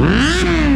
Mm-hmm.